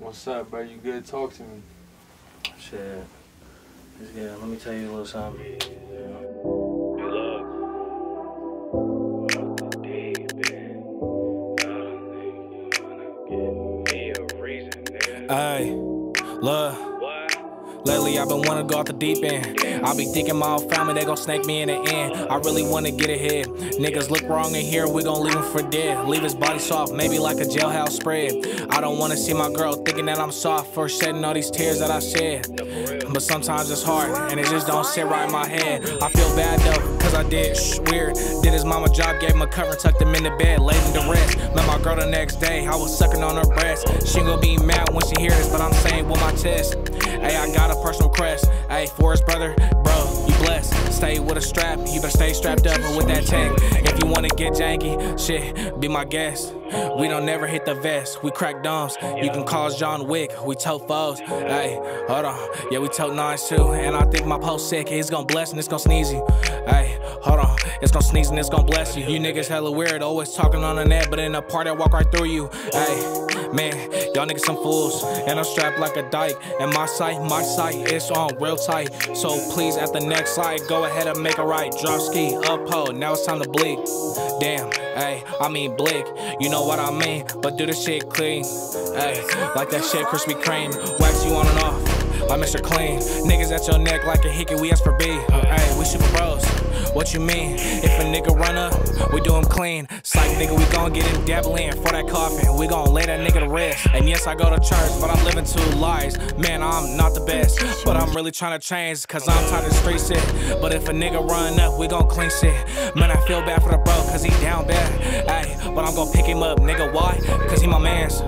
What's up, bro? You good? Talk to me. Shit. It's good. Let me tell you a little something. Hey, look. Lately, I've been wanna go off the deep end. I be thinking my old family, they gon' snake me in the end. I really wanna get ahead. Niggas look wrong in here, we gon' leave him for dead. Leave his body soft, maybe like a jailhouse spread. I don't wanna see my girl thinking that I'm soft for shedding all these tears that I shed. But sometimes it's hard, and it just don't sit right in my head. I feel bad though, cause I did shh, weird. Did his mama job, gave him a cover, tucked him in the bed, laid him to rest. Met my girl the next day, I was sucking on her breast. She gon' be mad when she hears this, but I'm saying with my chest. Hey, I got a personal crest. Hey, Forrest brother, bro, blessed. Stay with a strap, you better stay strapped up with that tech. If you wanna get janky, shit, be my guest. We don't never hit the vest, we crack domes. You can call us John Wick, we tote foes. Hey, hold on, yeah, we tote nines too. And I think my post sick, it's gonna bless and it's gonna sneeze you. Hey, hold on, it's gonna sneeze and it's gonna bless you. You niggas hella weird, always talking on the net, but in the party I walk right through you. Hey, man, y'all niggas some fools. And I'm strapped like a dyke. And my sight, my sight, it's on real tight. So please, at the next slide, go ahead and make a right. Drop ski, uphold, now it's time to bleed. Damn, hey, I mean blick. You know what I mean, but do the shit clean. Hey, like that shit Krispy Kreme. Wax you on and off, like Mr. Clean. Niggas at your neck like a hickey, we ask for B. Hey, we super bros. What you mean? If a nigga run up, we do him clean. Psych nigga, we gon' get him dabbling for that coffin. We gon' lay that nigga to rest. And yes, I go to church, but I'm living two lives. Man, I'm not the best, but I'm really trying to change, cause I'm tired of street shit. But if a nigga run up, we gon' clean shit. Man, I feel bad for the bro, cause he down bad. Ay, but I'm gon' pick him up, nigga, why? Cause he my mans.